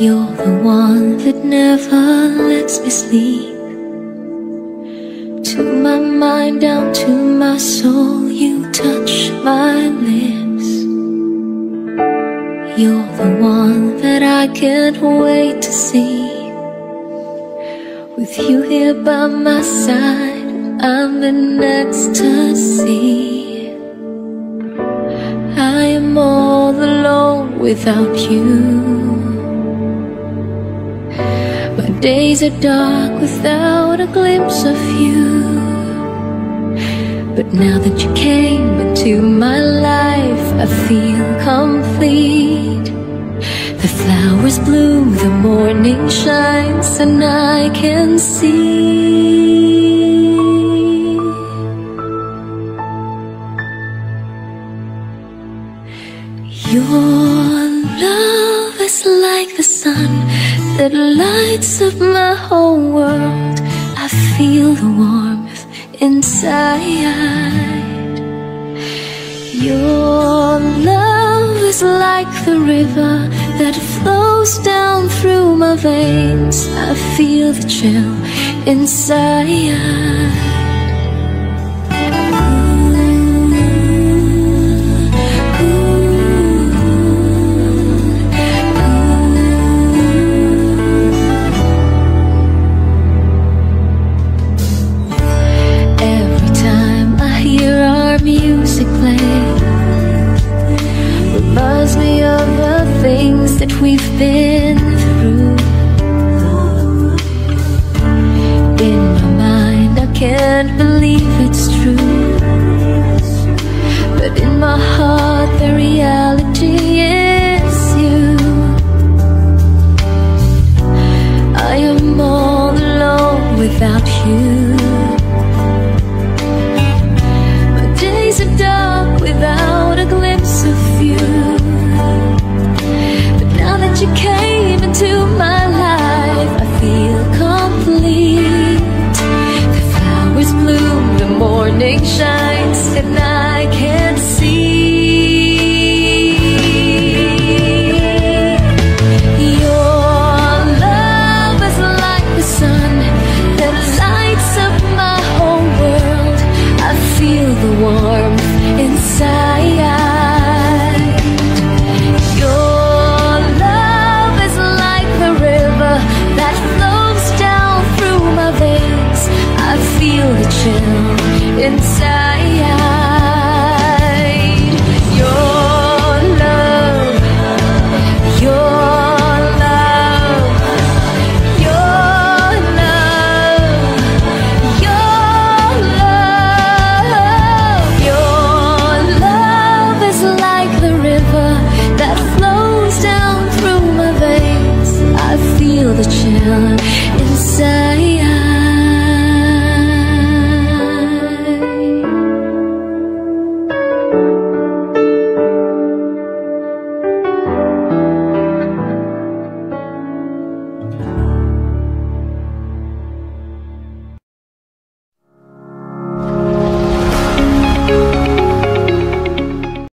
You're the one that never lets me sleep. To my mind, down to my soul, you touch my lips. You're the one that I can't wait to see. With you here by my side, I'm in ecstasy. I am all alone without you. Days are dark without a glimpse of you. But now that you came into my life, I feel complete. The flowers bloom, the morning shines, and I can see. Your love is like the sun that lights up my whole world. I feel the warmth inside. Your love is like the river that flows down through my veins. I feel the chill inside. We've been morning shines, and I can flows